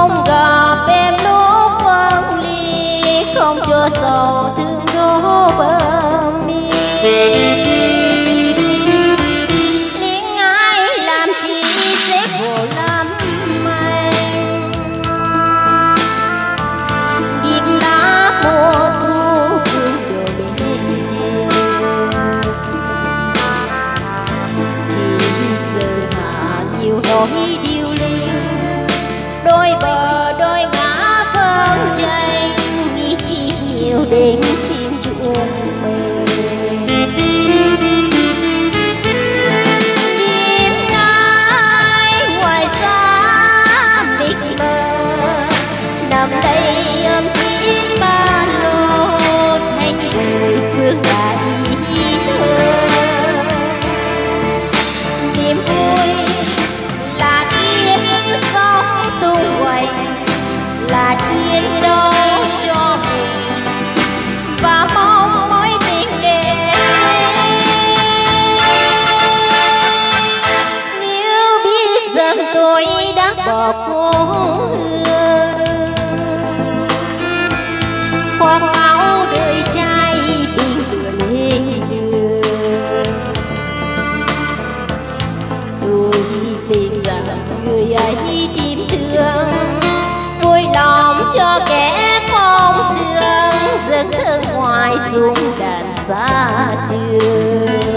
không gặp em lúc phân ly, không cho sầu thương đố bờ mi. Liên ai làm chi sẽ khổ lắm anh dịp lá mùa thu phương đồ bên thì giờ hạ nhiều hối de mentir. Đã cô hương khoác áo đời trai bình thường lên đường tôi tin rằng người ấy tìm thương vui lòng cho kẻ phong sương dân thương ngoài xuống đàn xa trường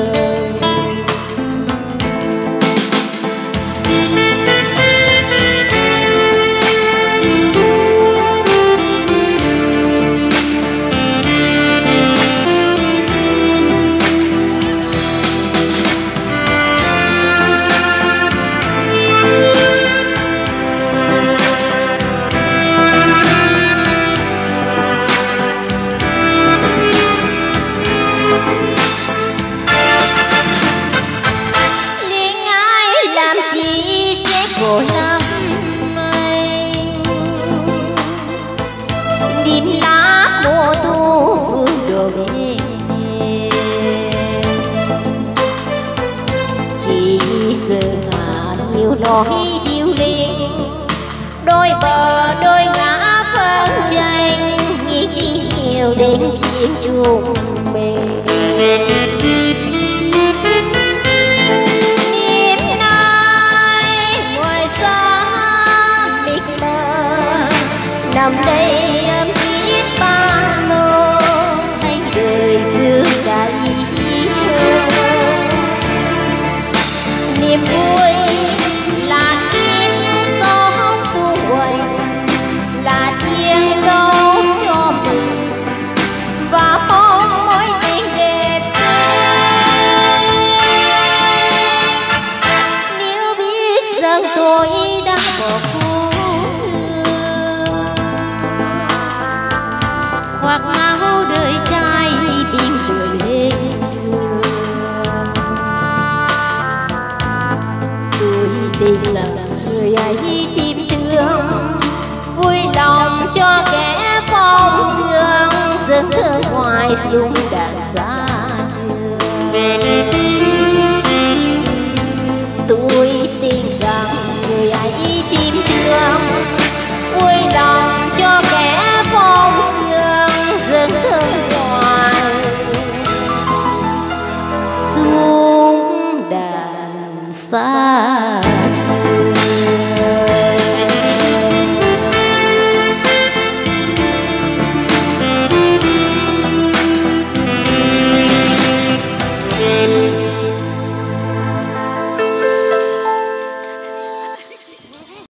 nhiều nỗi điêu linh đôi bờ, đôi ngã phân tranh nghĩ chi nhiều đến chiến chung khoác áo đời trai bình vừa lên đường tôi tin là người ấy tìm thương vui lòng cho kẻ phong sương, dâng thơ ngoài súng thought